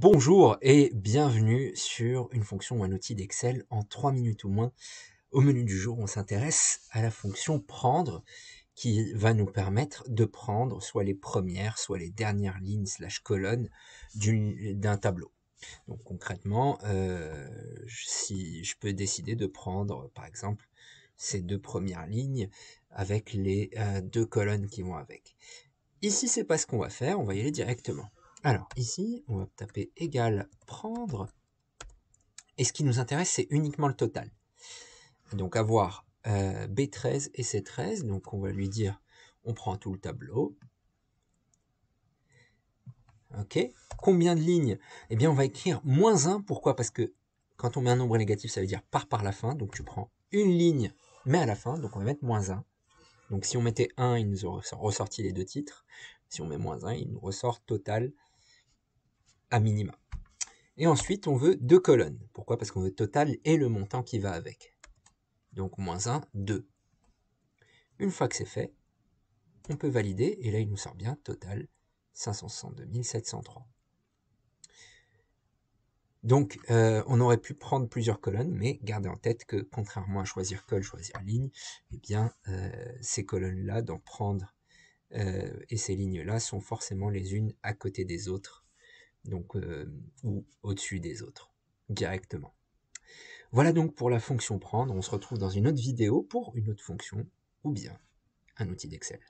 Bonjour et bienvenue sur une fonction ou un outil d'Excel en 3 minutes ou moins. Au menu du jour, on s'intéresse à la fonction prendre qui va nous permettre de prendre soit les premières, soit les dernières lignes slash colonnes d'un tableau. Donc concrètement, euh, si je peux décider de prendre par exemple ces deux premières lignes avec les euh, deux colonnes qui vont avec. Ici, c'est pas ce qu'on va faire, on va y aller directement. Alors ici, on va taper égal prendre. Et ce qui nous intéresse, c'est uniquement le total. Donc avoir euh, B13 et C13. Donc on va lui dire, on prend tout le tableau. Ok. Combien de lignes? Eh bien, on va écrire moins 1. Pourquoi? Parce que quand on met un nombre négatif, ça veut dire par par la fin. Donc tu prends une ligne, mais à la fin. Donc on va mettre moins 1. Donc si on mettait 1, il nous aurait ressorti les deux titres. Si on met moins 1, il nous ressort total minima. Et ensuite, on veut deux colonnes. Pourquoi? Parce qu'on veut total et le montant qui va avec. Donc moins 1, 2. Une fois que c'est fait, on peut valider, et là il nous sort bien total 562 703. Donc, euh, on aurait pu prendre plusieurs colonnes, mais gardez en tête que, contrairement à choisir col, choisir ligne, eh bien, euh, ces colonnes-là, d'en prendre, euh, et ces lignes-là sont forcément les unes à côté des autres donc euh, ou au-dessus des autres directement. Voilà donc pour la fonction prendre. On se retrouve dans une autre vidéo pour une autre fonction ou bien un outil d'Excel.